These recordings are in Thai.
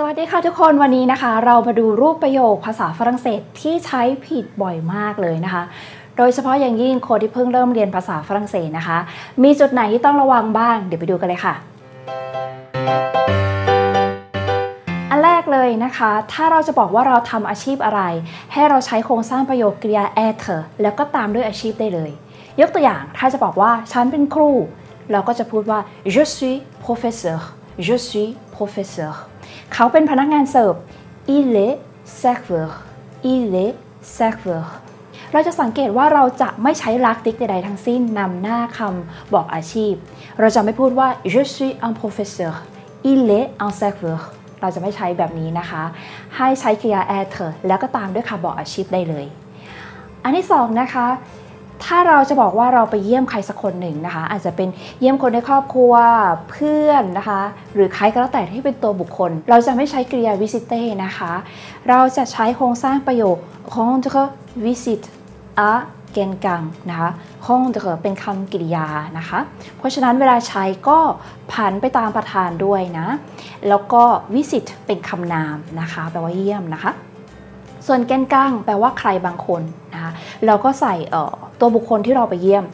สวัสดีค่ะทุกคนวันนี้นะคะ เรามาดูรูปประโยคภาษาฝรั่งเศสที่ใช้ผิดบ่อยมากเลยนะคะ โดยเฉพาะอย่างยิ่งคนที่เพิ่งเริ่มเรียนภาษาฝรั่งเศสนะคะ มีจุดไหนที่ต้องระวังบ้าง เดี๋ยวไปดูกันเลยค่ะ อันแรกเลยนะคะ ถ้าเราจะบอกว่าเราทำอาชีพอะไร ให้เราใช้โครงสร้างประโยคกริยา être แล้วก็ตามด้วยอาชีพได้เลย ยกตัวอย่างถ้าจะบอกว่าฉันเป็นครู เราก็จะพูดว่า je suis professeur je suis professeur เขาเป็นพนักงานเสิร์ฟ il est serveur il est serveur เราจะสังเกตว่าเราจะไม่ใช้ลักติกใดๆทั้งสิ้นนำหน้าคำบอกอาชีพ เราจะไม่พูดว่า je suis un professeur il est un serveur เราจะไม่ใช้แบบนี้นะคะ ให้ใช้กริยา être แล้วก็ตามด้วยคำบอกอาชีพได้เลย อันที่สองนะคะ ถ้าเราจะบอกว่าเราไปเยี่ยมใครสักคนหนึ่งนะคะ อาจจะเป็นเยี่ยมคนในครอบครัวเพื่อนนะคะ หรือใครก็แล้วแต่ที่เป็นตัวบุคคล เราจะไม่ใช้กริยา visite นะคะ เราจะใช้โครงสร้างประโยค rendre visite à เกณฑ์กลางนะคะ rendre เป็นคำกริยานะคะ เพราะฉะนั้นเวลาใช้ก็ผันไปตามประธานด้วยนะ แล้วก็ visit เป็นคำนามนะคะแปลว่าเยี่ยมนะคะ ส่วนแกนกลางแปลว่าใครบางคนนะคะเราก็ใส่ตัวบุคคลที่เราไปเยี่ยม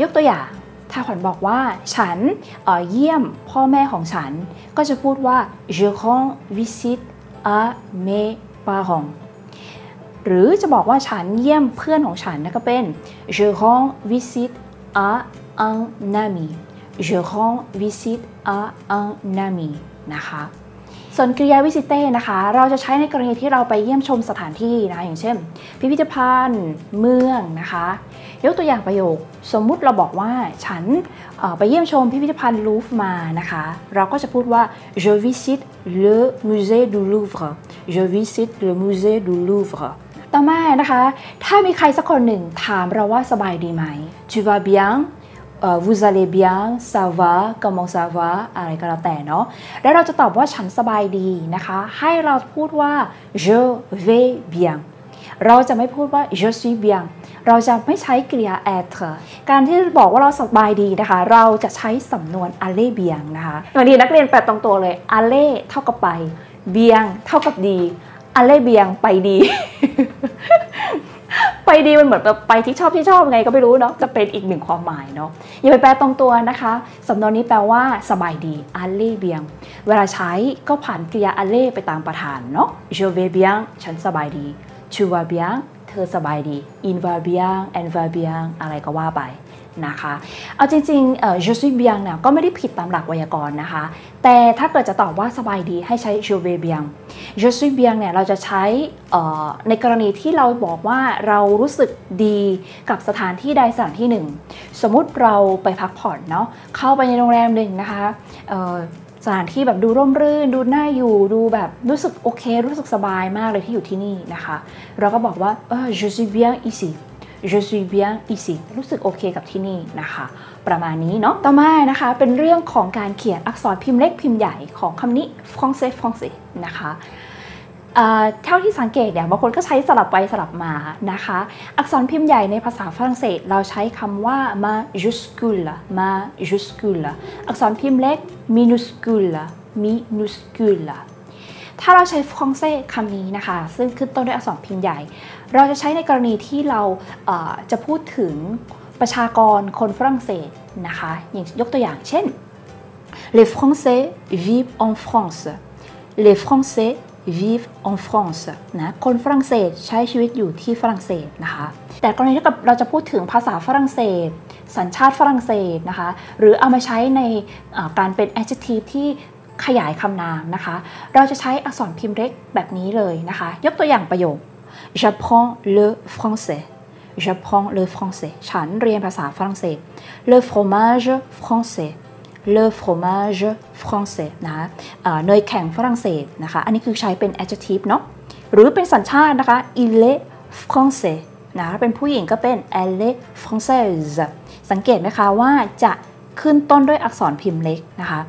ยกตัวอย่างถ้าขวัญบอกว่าฉันเเยี่ยมพ่อแม่ของฉัน ก็จะพูดว่า je rends visite à mes parents หรือจะบอกว่าฉันเยี่ยมเพื่อนของฉันนะก็เป็น je rends visite à un ami je rends visite à un ami นะคะ ส่วนกริยาวิสิเต้นะคะ เราจะใช้ในกรณีที่เราไปเยี่ยมชมสถานที่นะอย่างเช่น พิพิธภัณฑ์ เมืองนะคะ ยกตัวอย่างประโยค สมมุติเราบอกว่าฉันไปเยี่ยมชมพิพิธภัณฑ์ลูฟมานะคะ เราก็จะพูดว่า je visite le musée du Louvre je visite le musée du Louvre ต่อมานะคะ ถ้ามีใครสักคนหนึ่งถามเราว่าสบายดีไหม tu vas bien vous allez bien ça va comment ça va อะไรก็แล้วแต่เนาะแล้วเราจะตอบว่าฉันสบายดีนะคะ ให้เราพูดว่า je vais bien เราจะไม่พูดว่า je suis bien เราจะไม่ใช้กริยา être การที่บอกว่าเราสบายดีนะคะ เราจะใช้สำนวน aller bien นะคะบางทีนักเรียนแปลตรงตัวเลย aller เท่ากับไป bien เท่ากับดี aller bien ไปดี ไปดีมันเหมือนแบบไปที่ชอบที่ชอบไงก็ไม่รู้เนาะจะเป็นอีกหนึ่งความหมายเนาะอย่าไปแปลตรงตัวนะคะสำนวนนี้แปลว่าสบายดีอัลเล่เบียง เวลาใช้ก็ผ่านกริยาอัลเล่ไปตามประธานเนาะ je vais bien ฉันสบายดี tu vas bien เธอสบายดี il va bien elle va bien อะไรก็ว่าไป นะคะ เอาจริงๆเอ่อ je suis bien เนี่ยก็ไม่ได้ผิดตามหลักไวยากรณ์นะคะ แต่ถ้าเกิดจะตอบว่าสบายดีให้ใช้ je vais bien je suis bien เนี่ยเราจะใช้ในกรณีที่เราบอกว่าเรารู้สึกดีกับสถานที่ใดสถานที่หนึ่ง สมมุติเราไปพักผ่อนเนาะเข้าไปในโรงแรมหนึ่งนะคะสถานที่แบบดูร่มรื่น ดูน่าอยู่ดูแบบรู้สึกโอเค รู้สึกสบายมากเลยที่อยู่ที่นี่นะคะ เราก็บอกว่าเออ je suis bien ici je suis bien ici รู้สึกโอเคกับที่นี่นะคะ ประมาณนี้เนาะต่อมานะคะเป็นเรื่องของการเขียนอักษรพิมพ์เล็กพิมพ์ใหญ่ของคำนี้ français français นะคะเท่าที่สังเกตเนี่ยบางคนก็ใช้สลับไปสลับมานะคะ อักษรพิมพ์ใหญ่ในภาษาฝรั่งเศส เราใช้คำว่า majuscule majuscule อักษรพิมพ์เล็ก minuscule minuscule ถ้าเราใช้ฟองเซ่คำนี้นะคะ ซึ่งขึ้นต้นด้วยอักษรพิมพ์ใหญ่ เราจะใช้ในกรณีที่เราจะพูดถึงประชากรคนฝรั่งเศสนะคะ อย่างยกตัวอย่างเช่น les Français vivent en France les Français vivent en France นะคนฝรั่งเศสใช้ชีวิตอยู่ที่ฝรั่งเศสนะคะ แต่กรณีที่เราจะพูดถึงภาษาฝรั่งเศส สัญชาติฝรั่งเศสนะคะ หรือเอามาใช้ในการเป็น adjective ที่ ขยายคำนามนะคะ เราจะใช้อักษรพิมพ์เล็กแบบนี้เลยนะคะ ยกตัวอย่างประโยค j'apprends le français j'apprends le français ฉันเรียนภาษาฝรั่งเศส le fromage français le fromage français นะเนยแข็งฝรั่งเศสนะคะ อันนี้คือใช้เป็น adjective เนาะ หรือเป็นสัญชาตินะคะ il est français นะ เป็นผู้หญิงก็เป็น elle est française สังเกตไหมคะว่าจะ ขึ้นต้นด้วยอักษรพิมพ์เล็กนะคะ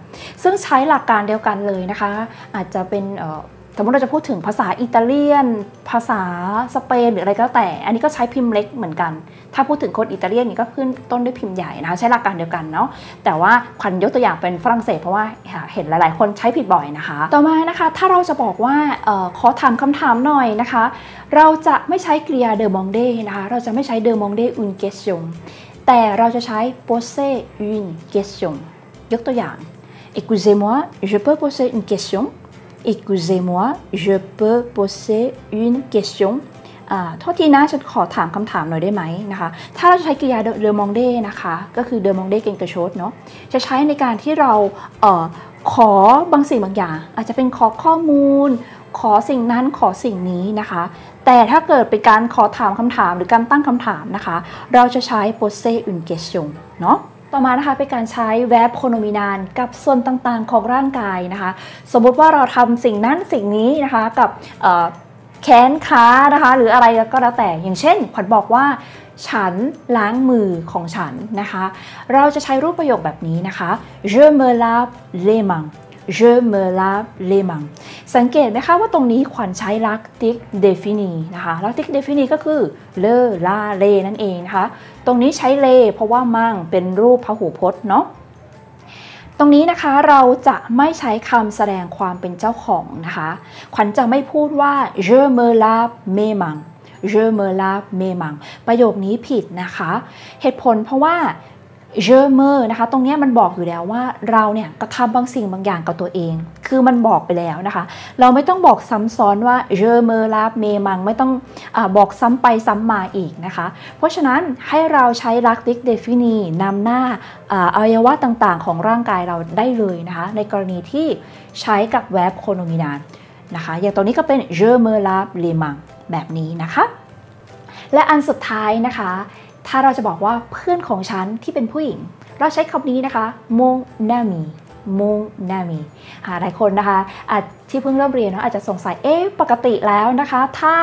ซึ่งใช้หลักการเดียวกันเลยนะคะ อาจจะเป็นสมมติเราจะพูดถึงภาษาอิตาเลียน ภาษาสเปนหรืออะไรก็แล้วแต่ อันนี้ก็ใช้พิมพ์เล็กเหมือนกัน ถ้าพูดถึงคนอิตาเลียนนี่ก็ขึ้นต้นด้วยพิมพ์ใหญ่นะคะ ใช้หลักการเดียวกันเนาะ แต่ว่าควันยกตัวอย่างเป็นฝรั่งเศสเพราะว่าเห็นหลาย ๆ คนใช้ผิดบ่อยนะคะ ต่อมานะคะ ถ้าเราจะบอกว่าออขอถามคำถามหน่อยนะคะ เราจะไม่ใช้กริยาเดอมองเดนะคะ เราจะไม่ใช้เดอมองเดอุนเกสยง แต่เราจะใช้ poser une question ยกตัวอย่าง Excusez-moi, je peux poser une question Excusez-moi, je peux poser une question โทษทีนะฉันขอถามคำถามหน่อยได้ไหมนะคะ ถ้าเราใช้กริยาเดอมองเดนะคะ ก็คือเดอมองเดเกนกระชดเนาะ จะใช้ในการที่เราเออขอบางสิ่งบางอย่าง อาจจะเป็นขอข้อมูล ขอสิ่งนั้นขอสิ่งนี้นะคะ แต่ถ้าเกิดเป็นการขอถามคำถามหรือการตั้งคำถามนะคะ เราจะใช้ pose une question เนาะต่อมานะคะเป็นการใช้ verb pronominal กับส่วนต่างๆของร่างกายนะคะ สมมุติว่าเราทำสิ่งนั้นสิ่งนี้นะคะกับแขนขานะคะ หรืออะไรก็แล้วแต่อย่างเช่นขวัญบอกว่าฉันล้างมือของฉันนะคะ เราจะใช้รูปประโยคแบบนี้นะคะ je me lave les mains je me lave les mains สังเกตไหมคะว่าตรงนี้ขวัญใช้ลักติกdéfini นะคะ l'article défini ก็คือ le la les นั่นเองนะคะ ตรงนี้ใช้ les เพราะว่า mains เป็นรูปพหูพจน์เนาะตรงนี้นะคะเราจะไม่ใช้คำแสดงความเป็นเจ้าของนะคะ ขวัญจะไม่พูดว่า je me lave mes mains je me lave mes mains ประโยคนี้ผิดนะคะ เหตุผลเพราะว่า je me นะคะ ตรงนี้มันบอกอยู่แล้วว่าเราเนี่ยกระทำบางสิ่งบางอย่างกับตัวเอง คือมันบอกไปแล้วนะคะ เราไม่ต้องบอกซ้ำซ้อนว่า je me lave mes mains ไม่ต้องบอกซ้ำไปซ้ำมาอีกนะคะ เพราะฉะนั้นให้เราใช้ l'article défini นำหน้าอวัยวะต่างๆ ของร่างกายเราได้เลยนะคะ ในกรณีที่ใช้กับ verbe pronominal นะคะ อย่างตรงนี้ก็เป็น je me lave les mains แบบนี้นะคะ และอันสุดท้ายนะคะ ถ้าเราจะบอกว่าเพื่อนของฉันที่เป็นผู้หญิง เราใช้คำนี้นะคะมงนามีมงนามีหลายคนนะคะอาจที่เพิ่งเริ่มเรียนเนาะอาจจะสงสัยเอ๊ะปกติแล้วนะคะ ถ้า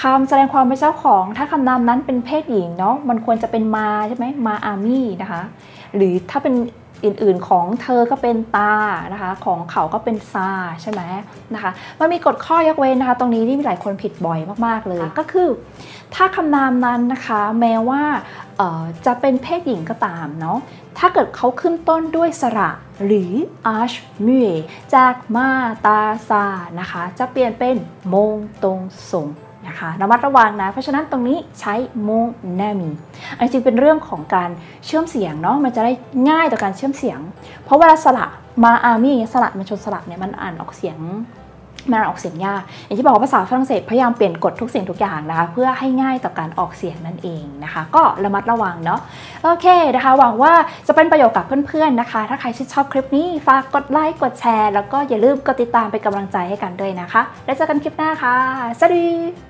คำแสดงความเป็นเจ้าของ ถ้าคำนามนั้นเป็นเพศหญิงเนาะมันควรจะเป็นมาใช่ไหมมาอามี่นะคะ หรือถ้าเป็น อื่นๆ ของเธอก็เป็นตานะคะ ของเขาก็เป็นซาใช่ไหมนะคะมันมีกฎข้อยกเว้นนะคะตรงนี้ที่มีหลายคนผิดบ่อยมากๆเลยก็คือ ถ้าคำนามนั้นนะคะ แม้ว่าจะเป็นเพศหญิงก็ตามเนาะถ้าเกิดเขาขึ้นต้นด้วยสระหรือ arch m u e จากมาตาซานะคะ จะเปลี่ยนเป็นมงตรงสง นะคะระมัดระวังนะ เพราะฉะนั้นตรงนี้ใช้มงแนมีอันจริงเป็นเรื่องของการเชื่อมเสียงเนาะมันจะได้ง่ายต่อการเชื่อมเสียง เพราะเวลาสระมาอามี่สระมันชนสระเนี่ยมันอ่านออกเสียงมันออกเสียงยาก อย่างที่บอกภาษาฝรั่งเศสพยายามเปลี่ยนกฎทุกเสียงทุกอย่างนะคะเพื่อให้ง่ายต่อการออกเสียงนั่นเองนะคะ ก็ระมัดระวังเนาะโอเคนะคะ หวังว่าจะเป็นประโยชน์กับเพื่อนๆนะคะ ถ้าใครชื่นชอบคลิปนี้ฝากกดไลค์กดแชร์ แล้วก็อย่าลืมกดติดตามเป็นกำลังใจให้กันด้วยนะคะ แล้วเจอกันคลิปหน้าค่ะสวัสดี